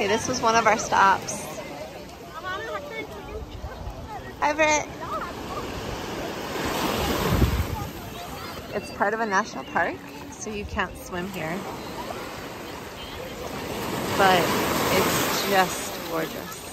Okay, this was one of our stops. Everett. It's part of a national park, so you can't swim here. But it's just gorgeous.